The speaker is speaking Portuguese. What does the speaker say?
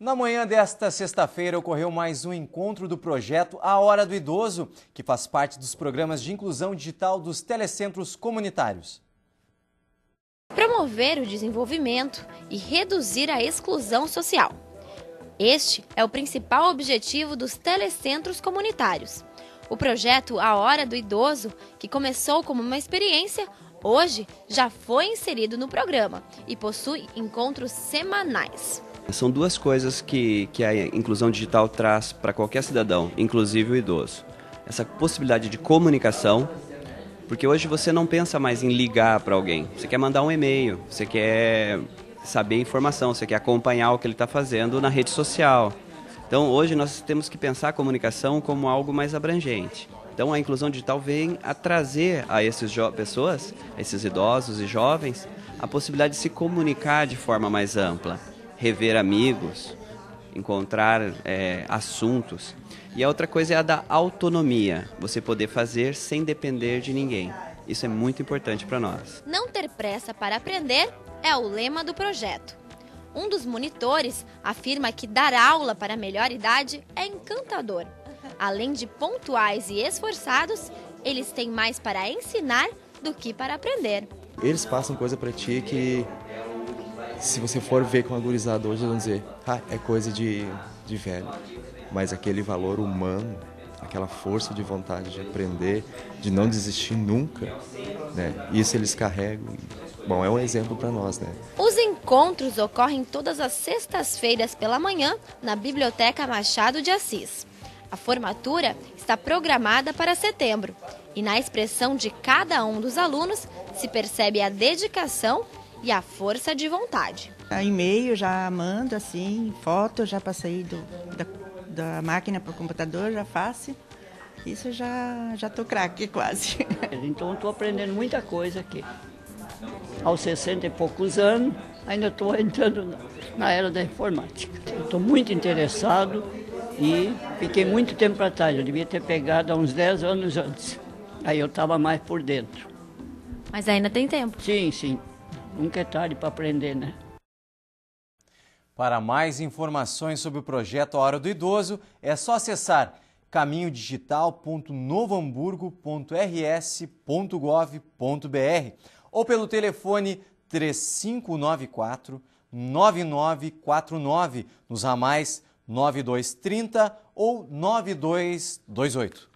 Na manhã desta sexta-feira ocorreu mais um encontro do projeto A Hora do Idoso, que faz parte dos programas de inclusão digital dos telecentros comunitários. Promover o desenvolvimento e reduzir a exclusão social. Este é o principal objetivo dos telecentros comunitários. O projeto A Hora do Idoso, que começou como uma experiência, hoje já foi inserido no programa e possui encontros semanais. São duas coisas que, que a inclusão digital traz para qualquer cidadão, inclusive o idoso. Essa possibilidade de comunicação, porque hoje você não pensa mais em ligar para alguém. Você quer mandar um e-mail, você quer saber informação, você quer acompanhar o que ele está fazendo na rede social. Então hoje nós temos que pensar a comunicação como algo mais abrangente. Então a inclusão digital vem a trazer a essas pessoas, esses idosos e jovens, a possibilidade de se comunicar de forma mais ampla rever amigos, encontrar é, assuntos. E a outra coisa é a da autonomia, você poder fazer sem depender de ninguém. Isso é muito importante para nós. Não ter pressa para aprender é o lema do projeto. Um dos monitores afirma que dar aula para a melhor idade é encantador. Além de pontuais e esforçados, eles têm mais para ensinar do que para aprender. Eles passam coisa para ti que se você for ver com a gurizada hoje, vão dizer, ah, é coisa de, de velho. Mas aquele valor humano, aquela força de vontade de aprender, de não desistir nunca, né? Isso eles carregam. Bom, é um exemplo para nós, né? Os encontros ocorrem todas as sextas-feiras pela manhã na Biblioteca Machado de Assis. A formatura está programada para setembro e na expressão de cada um dos alunos se percebe a dedicação e a força de vontade. A e-mail já mando assim, foto já passei do, da, da máquina para o computador, já faço. Isso já já tô craque quase. Então estou aprendendo muita coisa aqui. Aos 60 e poucos anos, ainda estou entrando na era da informática. Estou muito interessado e fiquei muito tempo para trás. Eu devia ter pegado há uns 10 anos antes. Aí eu estava mais por dentro. Mas ainda tem tempo. Sim, sim. Nunca é tarde para aprender, né? Para mais informações sobre o projeto A Hora do Idoso, é só acessar caminhodigital.novohamburgo.rs.gov.br ou pelo telefone 3594 9949 nos ramais 9230 ou 9228.